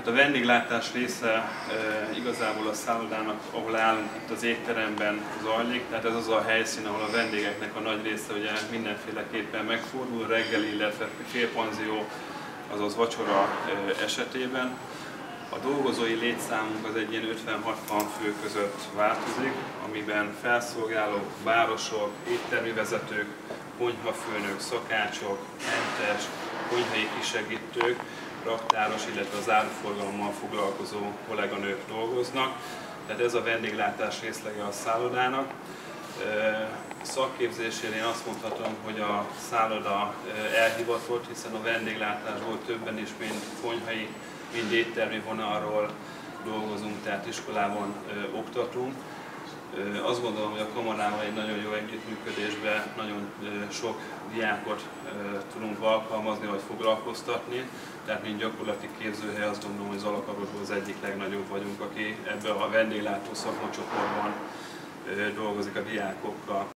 Tehát a vendéglátás része e, igazából a szállodának, ahol állunk itt az étteremben zajlik, tehát ez az a helyszín, ahol a vendégeknek a nagy része ugye mindenféleképpen megfordul, reggel, illetve félpanzió, azaz vacsora e, esetében. A dolgozói létszámunk az egy ilyen 50-60 fő között változik, amiben felszolgálók, városok, éttermi vezetők, konyhafőnök, szakácsok, hentes, konyhai kisegítők, raktáros, illetve az áruforgalommal foglalkozó kolléganők dolgoznak. Tehát ez a vendéglátás részlege a szállodának. Szakképzésére én azt mondhatom, hogy a szálloda elhivatott, hiszen a vendéglátásból többen is, mint konyhai, mind éttermi vonalról dolgozunk, tehát iskolában oktatunk. Azt gondolom, hogy a kamarával egy nagyon jó együttműködésben nagyon sok diákot tudunk alkalmazni vagy foglalkoztatni, tehát mint gyakorlati képzőhely azt gondolom, hogy Zalakarosban az egyik legnagyobb vagyunk, aki ebben a vendéglátó szakmacsoportban dolgozik a diákokkal.